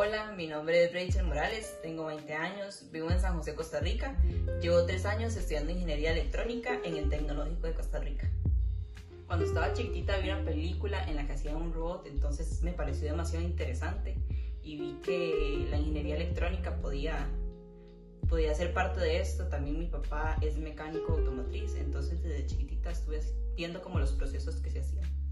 Hola, mi nombre es Rachel Morales, tengo 20 años, vivo en San José, Costa Rica. Llevo 3 años estudiando ingeniería electrónica en el Tecnológico de Costa Rica. Cuando estaba chiquitita vi una película en la que hacía un robot, entonces me pareció demasiado interesante y vi que la ingeniería electrónica podía, podía ser parte de esto. También mi papá es mecánico automotriz, entonces desde chiquitita estuve viendo como los procesos que se hacían.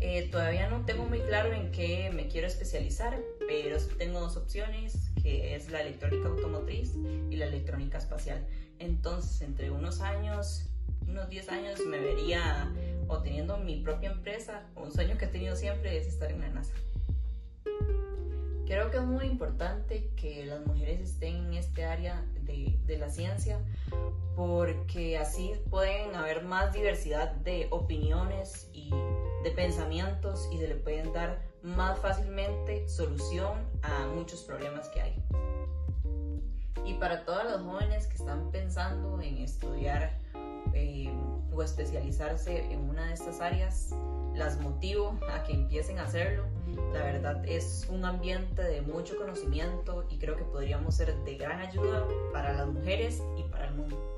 Eh, todavía no tengo muy claro en qué me quiero especializar, pero tengo dos opciones, que es la electrónica automotriz y la electrónica espacial. Entonces, entre unos años, unos 10 años, me vería o teniendo mi propia empresa, un sueño que he tenido siempre es estar en la NASA. Creo que es muy importante que las mujeres estén en este área de, la ciencia porque así pueden haber más diversidad de opiniones y de pensamientos y se le pueden dar más fácilmente solución a muchos problemas que hay. Y para todas las jóvenes que están pensando en estudiar eh, o especializarse en una de estas áreas, las motivo a que empiecen a hacerlo. La verdad es un ambiente de mucho conocimiento y creo que podríamos ser de gran ayuda para las mujeres y para el mundo.